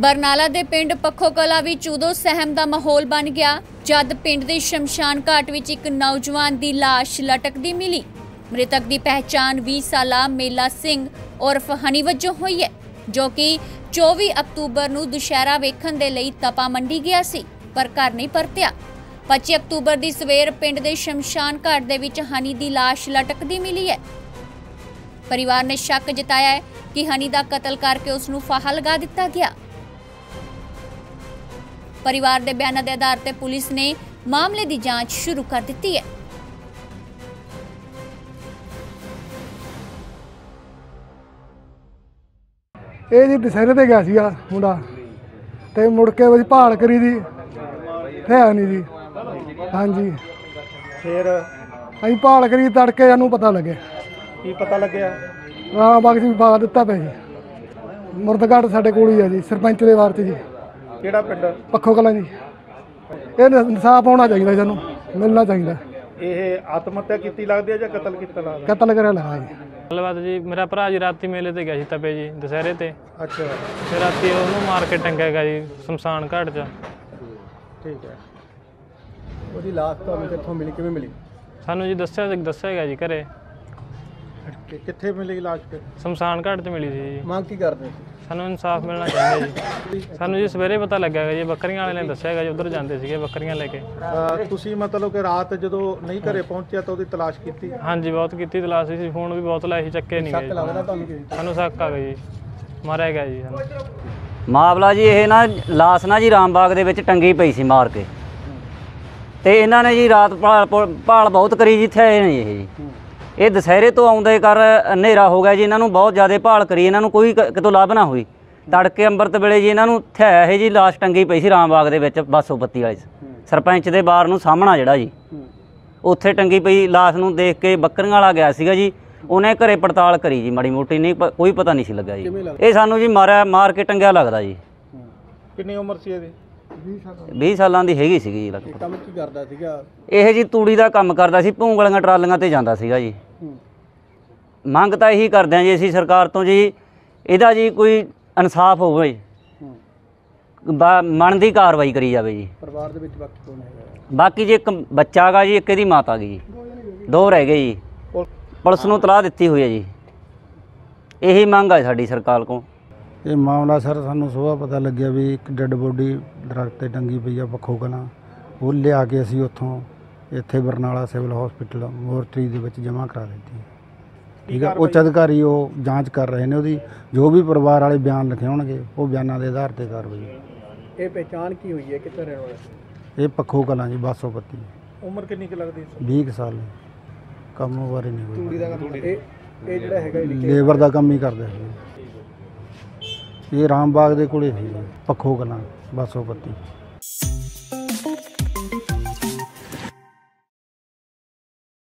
ਬਰਨਾਲਾ ਦੇ ਪਿੰਡ ਪੱਖੋ ਕਲਾ ਵਿੱਚ ਉਦੋਂ ਸਹਿਮ ਦਾ ਮਾਹੌਲ ਬਣ ਗਿਆ, ਜਦ ਪਿੰਡ ਦੇ ਸ਼ਮਸ਼ਾਨ ਘਾਟ ਵਿੱਚ ਇੱਕ ਨੌਜਵਾਨ ਦੀ ਲਾਸ਼ ਲਟਕਦੀ ਮਿਲੀ। ਮ੍ਰਿਤਕ ਦੀ ਪਹਿਚਾਣ 20 ਸਾਲਾ ਮੇਲਾ ਸਿੰਘ ਉਰਫ ਹਨੀ ਵਜੋਂ ਹੋਈ ਹੈ, ਜੋ ਕਿ 24 ਅਕਤੂਬਰ ਨੂੰ ਦੁਸ਼ਹਿਰਾ ਵੇਖਣ ਦੇ ਲਈ ਤਪਾ ਮੰਡੀ ਗਿਆ ਸੀ, ਪਰ ਘਰ ਨਹੀਂ ਪਰਤਿਆ। 25 ਅਕਤੂਬਰ ਦੀ ਸਵੇਰ ਪਿੰਡ ਦੇ ਸ਼ਮਸ਼ਾਨ ਘਾਟ ਦੇ ਵਿੱਚ ਹਨੀ ਦੀ ਲਾਸ਼ ਲਟਕਦੀ ਮਿਲੀ ਹੈ। ਪਰਿਵਾਰ ਨੇ ਸ਼ੱਕ ਜਤਾਇਆ ਹੈ ਕਿ ਹਨੀ ਦਾ ਕਤਲ ਕਰਕੇ ਉਸ ਨੂੰ ਫਾਹਾ ਲਗਾ ਦਿੱਤਾ ਗਿਆ। ਪਰਿਵਾਰ ਦੇ ਬਿਆਨਾਂ ਦੇ ਆਧਾਰ ਤੇ ਪੁਲਿਸ ਨੇ ਮਾਮਲੇ ਦੀ ਜਾਂਚ ਸ਼ੁਰੂ ਕਰ ਦਿੱਤੀ ਹੈ। ਇਹ ਜੀ ਦਸ਼ਹਰੇ ਤੇ ਗਿਆ ਸੀਗਾ ਮੁੰਡਾ ਤੇ ਮੁੜ ਕੇ ਅਸੀਂ ਭਾਲ ਕਰੀ ਦੀ। ਹੈ ਨਹੀਂ ਜੀ। ਹਾਂਜੀ। ਫਿਰ? ਅਸੀਂ ਭਾਲ ਕਰੀ ਤੜਕੇ ਸਾਨੂੰ ਪਤਾ ਲੱਗਿਆ। ਕੀ ਪਤਾ ਲੱਗਿਆ? ਹਾਂ ਬਾਕੀ ਵੀ ਪਾ ਦਿੱਤਾ ਪਿਆ ਜੀ। ਮੁਰਦਗੜ ਸਾਡੇ ਕੋਲ ਹੀ ਆ ਜੀ ਸਰਪੰਚ ਦੇ ਵਾਰ 'ਚ ਜੀ। ਕਿਹੜਾ ਪਿੰਡ? ਪੱਖੋ ਕਲਾਂ ਜੀ। ਇਹ ਇਨਸਾਫ ਹੋਣਾ ਚਾਹੀਦਾ ਸਾਨੂੰ ਮਿਲਣਾ ਚਾਹੀਦਾ। ਇਹ ਆਤਮ ਹੱਤਿਆ ਕੀਤੀ ਲੱਗਦੀ ਹੈ ਜਾਂ ਕਤਲ ਕੀਤਾ ਲੱਗਦਾ? ਕਤਲ ਕਰਿਆ ਲਗਾ ਜੀ। ਗੱਲਬਾਤ ਜੀ। ਮੇਰਾ ਭਰਾ ਜੀ ਰਾਤੀ ਮੇਲੇ ਤੇ ਗਿਆ ਸੀ ਤਪੇ ਜੀ ਦੁਸਹਿਰੇ ਤੇ। ਅੱਛਾ। ਤੇ ਰਾਤੀ ਉਹਨੂੰ ਮਾਰ ਕੇ ਟੰਗਿਆ ਗਿਆ ਜੀ ਸ਼ਮਸ਼ਾਨ ਘਾਟ 'ਚ। ਠੀਕ ਹੈ। ਉਹਦੀ ਲਾਸ਼ ਤੁਹਾਨੂੰ ਕਿੱਥੋਂ ਮਿਲੀ ਕਿਵੇਂ ਮਿਲੀ? ਸਾਨੂੰ ਜੀ ਦੱਸਿਆ ਦੱਸਿਆ ਗਿਆ ਜੀ ਘਰੇ। ਕਿ ਕਿੱਥੇ ਮਿਲੀ ਲਾਸ਼ ਫਿਰ? ਸ਼ਮਸ਼ਾਨ ਘਾਟ 'ਚ ਮਿਲੀ ਸੀ ਜੀ। ਮੰਗ ਕੀ ਕਰਦੇ ਸਾਨੂੰ ਇਨਸਾਫ ਮਿਲਣਾ ਚਾਹੀਦਾ ਜੀ। ਸਾਨੂੰ ਜੀ ਸਵੇਰੇ ਪਤਾ ਲੱਗਿਆ ਗਾ ਜੀ ਬੱਕਰੀਆਂ ਵਾਲੇ ਨੇ ਦੱਸਿਆ ਗਾ ਜੀ ਉਧਰ ਜਾਂਦੇ ਸੀਗੇ ਬੱਕਰੀਆਂ ਲੈ ਕੇ। ਤੁਸੀਂ ਮਤਲਬ ਕਿ ਰਾਤ ਜਦੋਂ ਨਹੀਂ ਘਰੇ ਪਹੁੰਚਿਆ ਤਾਂ ਉਹਦੀ ਤਲਾਸ਼ ਕੀਤੀ? ਹਾਂਜੀ ਬਹੁਤ ਕੀਤੀ ਤਲਾਸ਼ ਸੀ ਫੋਨ ਵੀ ਬਹੁਤ ਲਾਏ ਸੀ ਚੱਕੇ ਨਹੀਂ ਗਏ ਜੀ। ਤੁਹਾਨੂੰ? ਸਾਨੂੰ ਸ਼ੱਕ ਆ ਗਿਆ ਜੀ। ਮਾਰਿਆ ਗਿਆ ਜੀ ਸਾਨੂੰ। ਮਾਮਲਾ ਜੀ ਇਹ ਨਾ ਲਾਸ਼ ਨਾ ਜੀ ਰਾਮਬਾਗ ਦੇ ਵਿੱਚ ਟੰਗੀ ਪਈ ਸੀ ਮਾਰ ਕੇ। ਤੇ ਇਹਨਾਂ ਨੇ ਜੀ ਰਾਤ ਭਾਲ ਭਾਲ ਬਹੁਤ ਕਰੀ ਜਿੱਥੇ ਆਏ ਨੇ ਇਹ ਜੀ। ਇਹ ਦੁਸਹਿਰੇ ਤੋਂ ਆਉਂਦੇ ਕਰ ਹਨੇਰਾ ਹੋ ਗਿਆ ਜੀ ਇਹਨਾਂ ਨੂੰ ਬਹੁਤ ਜ਼ਿਆਦਾ ਭਾਲ ਕਰੀ ਇਹਨਾਂ ਨੂੰ ਕੋਈ ਕਿਤੋਂ ਲੱਭ ਨਾ ਹੋਈ। ਤੜਕੇ ਅੰਮ੍ਰਿਤ ਵੇਲੇ ਜੀ ਇਹਨਾਂ ਨੂੰ ਥਿਆ ਇਹ ਜੀ ਲਾਸ਼ ਟੰਗੀ ਪਈ ਸੀ ਰਾਮਬਾਗ ਦੇ ਵਿੱਚ ਬਾਸੋ ਪੱਤੀ ਵਾਲੇ। ਸਰਪੰਚ ਦੇ ਬਾਰ ਨੂੰ ਸਾਹਮਣਾ ਜਿਹੜਾ ਜੀ। ਉੱਥੇ ਟੰਗੀ ਪਈ ਲਾਸ਼ ਨੂੰ ਦੇਖ ਕੇ ਬੱਕਰੀਆਂ ਵਾਲਾ ਗਿਆ ਸੀਗਾ ਜੀ ਉਹਨੇ ਘਰੇ ਪੜਤਾਲ ਕਰੀ ਜੀ ਮਾੜੀ ਮੋਟੀ ਨਹੀਂ ਪ- ਕੋਈ ਪਤਾ ਨਹੀਂ ਸੀ ਲੱਗਾ ਜੀ। ਇਹ ਸਾਨੂੰ ਜੀ ਮਾਰਿਆ ਮਾਰ ਕੇ ਟੰਗਿਆ ਲੱਗਦਾ ਜੀ। ਕਿੰਨੀ ਉਮਰ ਸੀ ਇਹਦੀ? 20 ਸਾਲਾਂ ਦੀ। ਹੈਗੀ ਸੀਗੀ ਜੀ ਲਗਭਗ। ਕੰਮ ਕੀ ਕਰਦਾ ਸੀਗਾ? ਇਹ ਜੀ ਤੂੜੀ ਦਾ ਕੰਮ ਕਰਦਾ ਸੀ ਭੂੰਗਲੀਆਂ ਟਰਾਲੀਆਂ ਤੇ ਜਾਂਦਾ ਸੀਗਾ ਜੀ। ਮੰਗ ਤਾਂ ਇਹੀ ਕਰਦੇ ਹਾਂ ਜੀ ਅਸੀਂ ਸਰਕਾਰ ਤੋਂ ਜੀ ਇਹਦਾ ਜੀ ਕੋਈ ਇਨਸਾਫ ਹੋਵੇ। ਬਾ- ਮਨ ਦੀ ਕਾਰਵਾਈ ਕਰੀ ਜਾਵੇ ਜੀ। ਪਰਿਵਾਰ ਦੇ ਵਿੱਚ ਬਾਕੀ ਕੌਣ ਹੈਗਾ? ਬਾਕੀ ਜੀ ਇੱਕ ਬੱਚਾ ਹੈਗਾ ਜੀ ਇੱਕ ਇਹਦੀ ਮਾਤਾ ਗਈ ਜੀ ਦੋ ਰਹਿ ਗਏ ਜੀ। ਪੁਲਿਸ ਨੂੰ ਤਲਾਹ ਦਿੱਤੀ ਹੋਈ ਹੈ ਜੀ। ਇਹੀ ਮੰਗ ਹੈ ਸਾਡੀ ਸਰਕਾਰ ਕੋਲ। ਇਹ ਮਾਮਲਾ ਸਰ ਸਾਨੂੰ ਸੁਬਾਹ ਪਤਾ ਲੱਗਿਆ ਵੀ ਇੱਕ ਡੈੱਡ ਬੋਡੀ ਦਰਖਤ ਤੇ ਟੰਗੀ ਪਈ ਆ ਪੱਖੋ ਕਲਾਂ। ਉਹ ਲਿਆ ਕੇ ਅਸੀਂ ਉੱਥੋਂ ਇੱਥੇ ਬਰਨਾਲਾ ਸਿਵਲ ਹਸਪੀਟਲ ਮੋਰਚਰੀ ਦੇ ਵਿੱਚ ਜਮ੍ਹਾਂ ਕਰਾ ਦਿੱਤੀ ਠੀਕ ਹੈ ਉੱਚ ਅਧਿਕਾਰੀ ਉਹ ਜਾਂਚ ਕਰ ਰਹੇ ਨੇ ਉਹਦੀ ਜੋ ਵੀ ਪਰਿਵਾਰ ਵਾਲੇ ਬਿਆਨ ਲਿਖੇ ਹੋਣਗੇ ਉਹ ਬਿਆਨਾਂ ਦੇ ਆਧਾਰ ਤੇ ਕਾਰਵਾਈ ਇਹ ਪਹਿਚਾਣ ਕੀ ਹੋਈ ਹੈ? ਕਿੱਥੇ ਰਹਿਣ ਵਾਲਾ ਇਹ ਪੱਖੋ ਕਲਾਂ ਜੀ ਬਾਸੋਪਤੀ ਉਮਰ ਕਿੰਨੀ ਕੁ ਲੱਗਦੀ 20 ਕੁ ਸਾਲ। ਕੰਮ ਬਾਰੇ ਨਹੀਂ ਕੋਈ ਦਾ ਇਹ ਇਹ ਜਿਹੜਾ ਹੈਗਾ ਲੇਬਰ ਦਾ ਕੰਮ ਹੀ ਕਰਦਾ ਸੀ। ਇਹ ਰਾਮਬਾਗ ਦੇ ਕੋਲੇ ਸੀ ਪੱਖੋ ਕਲਾਂ ਬਾਸੋਪਤੀ